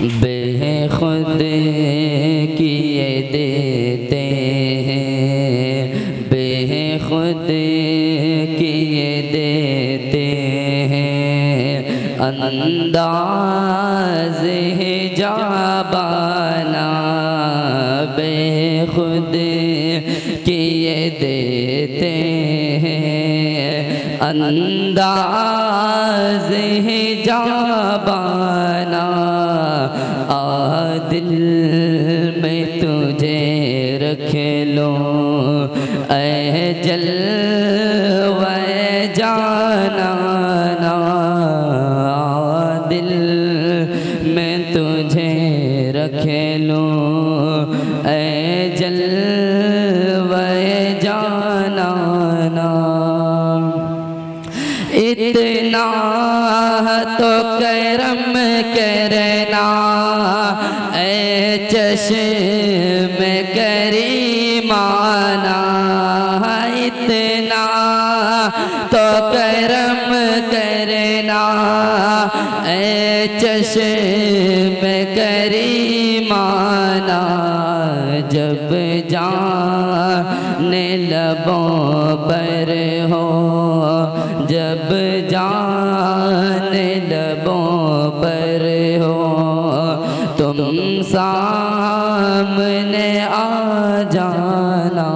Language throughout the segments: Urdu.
بے خود کیے دیتے ہیں۔ بے خود کیے دیتے ہیں۔ انداز جابانا بے خود کیے دیتے ہیں۔ انداز جابانا دل میں تجھے رکھ لو۔ اے جل و جانا دل میں تجھے رکھ لو۔ اے جل و جانا اتنا تو کرم کرنا۔ اے چشم کریمانا اتنا تو کرم کرنا۔ اے چشم کریمانا جب جان لبوں پر ہو، جب جان تم سامنے آ جانا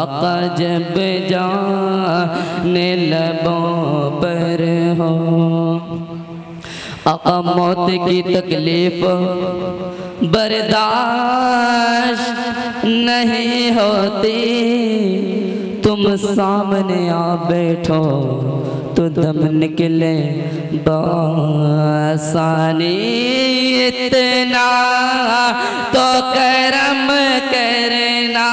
آقا جب لبوں پر ہو۔ آقا موت کی تکلیف برداشت نہیں ہوتی۔ تم سامنے آ بیٹھو۔ تو دم نکلے۔ باسانی اتنا تو کرم کرنا۔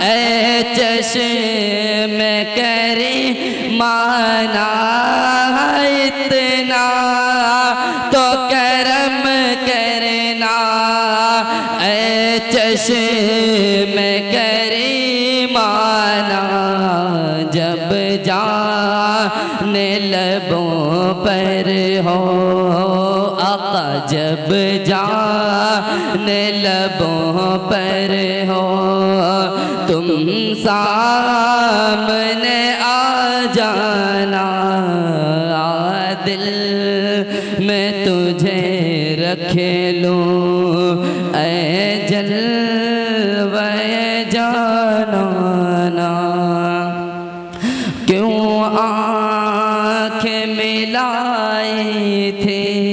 اے چشم کری مانا اتنا تو کرم کرنا۔ اے چشم کری مانا جب جان لبوں پر ہو۔ آقا جب جان لبوں پر ہو، تم سامنے آ جانا۔ دل میں تجھے رکھ لوں۔ اے جل جانا۔ ملائی تھے۔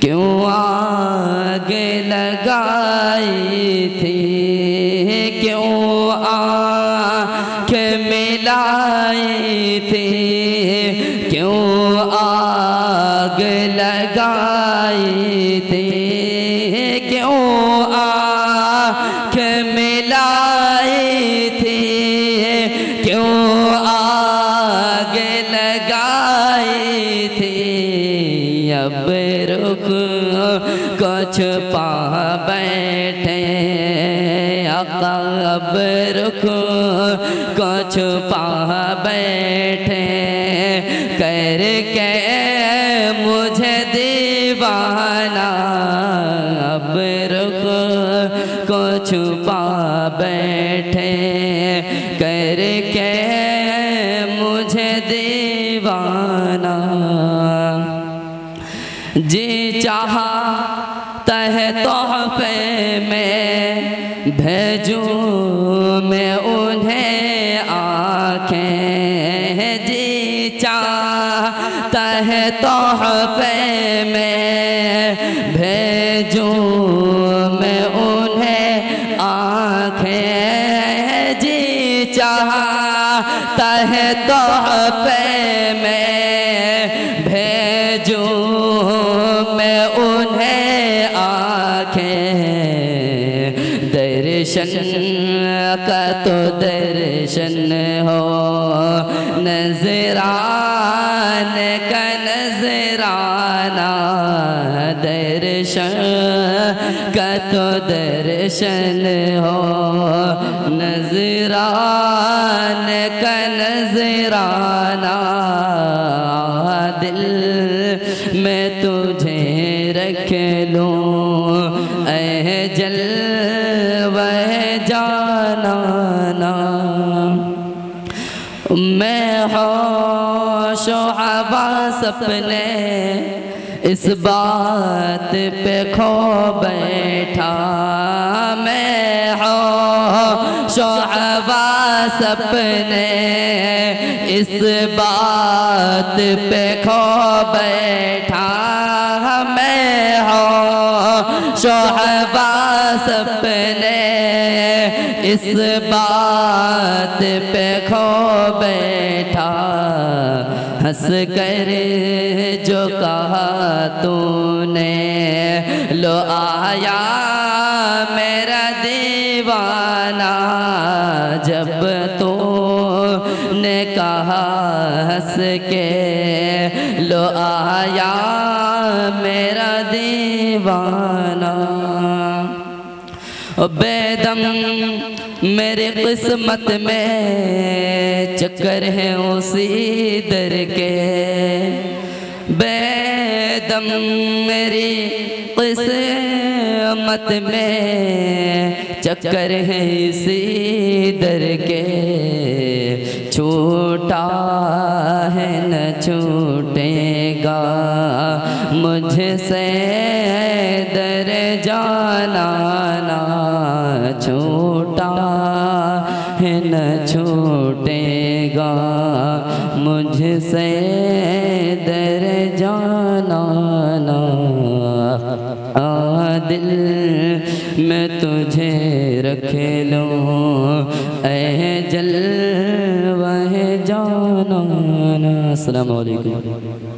کیوں آگ لگائے تھے؟ کیوں آنکھ ملائے تھے؟ کیوں آگ لگائی آقا اب رخ کو چھپا بیٹھے۔ کر کے مجھے دیوانہ اب رخ کو چھپا بیٹھے۔ کر کے مجھے دیوانہ جی چاہا، تہ تحفے میں بھیجوں میں انہیں آنکھیں جی چاہتا ہے تحفے میں بھیجوں میں انہیں آنکھیں جی چاہتا ہے تحفے میں بھیجوں میں انہیں آنکھیں درشن کا تو درشن ہو۔ نظران کا نظرانہ درشن کا تو درشن ہو۔ نظران کا نظرانہ دل میں تجھے رکھ لوں۔ اے جل نا۔ میں ہوش و حواس اپنے اس بات پہ کھو بیٹھا۔ میں ہوش و حواس اپنے اس بات پہ کھو بیٹھا۔ میں ہوش و حواس اپنے اس بات پہ کھو بیٹھا، ہنس کر جو کہا تو نے۔ لو آیا میرا دیوانہ، جب تو نے کہا ہنس کے۔ لو آیا میرا دیوانہ بیدم میرے قسمت میں چکر ہے اسی در کے بیدم میری قسمت میں چکر ہے اسی در کے چھوٹا ہے نہ چھوٹے گا مجھ سے در جانا چھوٹا ہے، نہ چھوٹے گا۔ مجھ سے در جانا دل میں تجھے رکھ لوں اے جل وہ جانا السلام علیکم۔